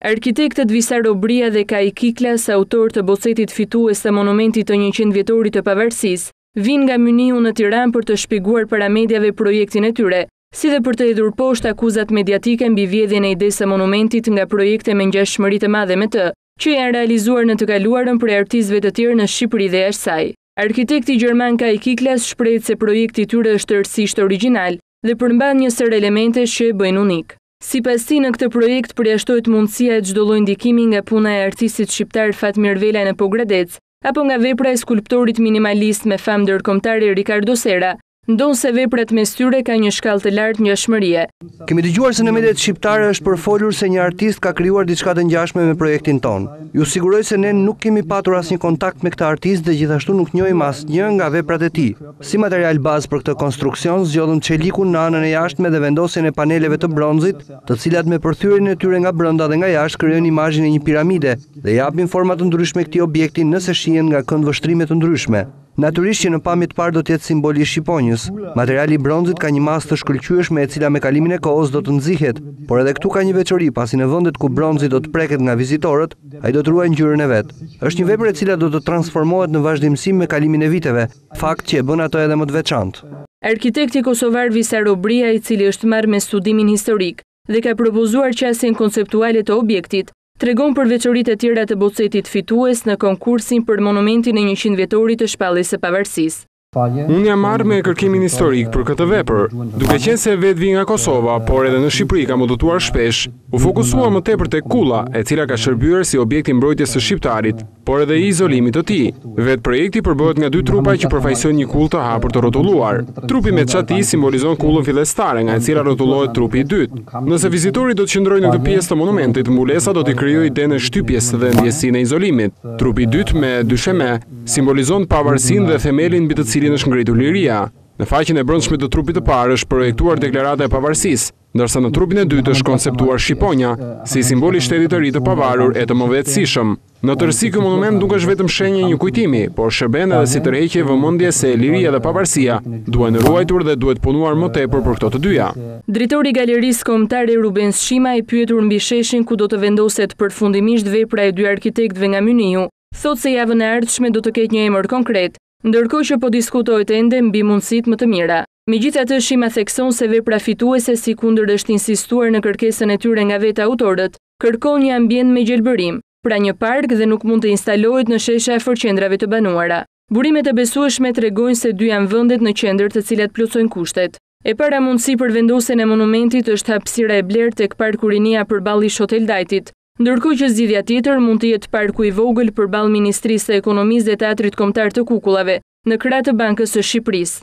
Arkitektët Visar Obrija dhe Kai Kiklas, autorë të bocetit fitues të monumentit të njëqind vjetorit të Pavarësisë, vijnë nga Mynihu në Tiranë për të shpjeguar para mediave projektin e tyre, si dhe për të hedhur poshtë akuzat mediatike mbi vjedhjen e idesë së monumentit nga projekte me ngjashmëri të madhe me të, që janë realizuar në të kaluarën prej artistëve të tjerë në Shqipëri dhe jashtë saj. Arkitekti gjerman Kai Kiklas shprehet se projekti i tyre është tërësisht origjinal dhe përmban një sërë elemente që e bëjnë unik. Sipas tij, në këtë projekt përjashtohet mundësia e çdo lloj ndikimi nga puna e artistit shqiptar Fatmir Velaj në Pogradec, apo nga vepra e skulptorit minimalist me famë ndërkombëtare Rikardo Serra, ndonëse veprat mes tyre kanë një shkallë të lartë ngjashmërie. Kemi dëgjuar se në mediat shqiptare është përfolur se një artist ka krijuar diçka të ngjashme me projektin tonë. Ju siguroj se ne nuk kemi patur asnjë kontakt me këtë artist dhe gjithashtu nuk njohim asnjë nga veprat e tij. Si material bazë për këtë konstruksion, zgjodhëm çelikun në anën e jashtme dhe vendosjen e paneleve të bronzit, të cilat me përthyrjen e tyre nga brenda dhe nga jashtë krijojnë imazhin e një piramide dhe japin forma të ndryshme këtij objekti nëse shihen nga këndvështrime të ndryshme. Natyrisht që në pamje të parë do të jetë simboli i shqiponjës. Materiali i bronzit ka një masë të shkëlqyeshme e cila me kalimin e kohës do të nxihet, por edhe këtu ka një veçori pasi në vendet ku bronzi do të preket nga vizitorët, ai do të ruajë ngjyrën e vet. Është një vepër e cila do të transformohet në vazhdimësi me kalimin e viteve. Fakt që e bën atë edhe më të veçantë. Arkitekti kosovar Visar Obrija i cili është marrë me studimin historik dhe ka propozuar qasjen konceptuale të objektit, tregon për veçoritë e tjera të bocetit fitues në konkursin për Monumentin e njëqind vjetorit të Shpalljes së Pavarësisë. Unë jam marrë me kërkimin historik për këtë vepër. Duke qenë se vetë vij nga Kosova, por edhe në Shqipëri kam udhëtuar shpesh, u fokusuam më tepër tek kulla, e cila ka shërbyer si objekt i mbrojtjes së shqiptarit. por edhe i izolimit të tij. Vetë projekti përbëhet nga dy trupa që përfaqësojnë një kullë të hapur të rrotulluar. Trupi me çati simbolizon kullën fillestare nga e cila rrotullohet trupi i dytë. Nëse vizitori do të qëndrojë në këtë pjesë të monumentit, mbulesa do t'i krijojë idenë e shtypjes dhe ndjesinë e izolimit. Trupi i dytë me dysheme simbolizon pavarësinë dhe themelin mbi të cilin është ngritur liria. Në faqen e brendshme të trupit të parë është projektuar Deklarata e Pavarësisë, Ndërsa në trupin e dytë është konceptuar shqiponja, si simbol i shtetit të ri të pavarur e të mëvetësishëm. Në tërësi ky monument nuk është vetëm shenjë e një kujtimi, por shërben edhe si tërheqje e vëmendjes se liria dhe pavarësia duhen ruajtur dhe duhet punuar më tepër për këto të dyja. Drejtori i Galerisë Kombëtare Rubens Shima i pyetur mbi sheshin ku do të vendoset përfundimisht vepra e dy arkitektëve nga Mynihu, thotë se javën e ardhshme do të ketë një emër konkret, ndërkohë që po diskutohet ende mbi mundësitë më të mira. Megjithatë, Shima thekson se vepra fituese, sikundër është insistuar në kërkesën e tyre nga vetë autorët, kërkon një ambient me gjelbërim, pra një park dhe nuk mund të instalohet në sheshe afër qendrave të banuara. Burime të besueshme tregojnë se dy janë vendet në qendër të cilat plotësojnë kushtet. E para mundësi për vendosjen e monumentit është hapësira e blertë tek Parku Rinia përballë ish-Hotel Dajtit, Ndërkohë që zgjidhja tjetër mund të jetë parku i vogël përballë Ministrisë së Ekonomisë dhe Teatrit Kombëtar të Kukullave, në krah të Bankës së Shqipërisë.